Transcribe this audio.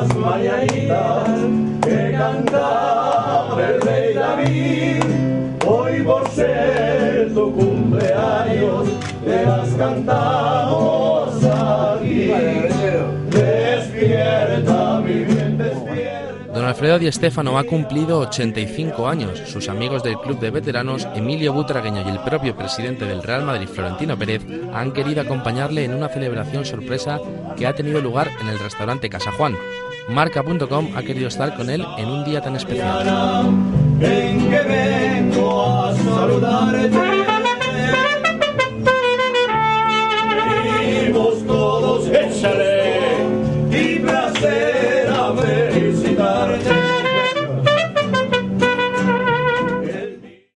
las que cantaba. Hoy tu cumpleaños te las cantamos aquí. Despierta, mi bien. Don Alfredo Di Stéfano ha cumplido 85 años. Sus amigos del club de veteranos, Emilio Butragueño y el propio presidente del Real Madrid, Florentino Pérez, han querido acompañarle en una celebración sorpresa que ha tenido lugar en el restaurante Casa Juan. Marca.com ha querido estar con él en un día tan especial.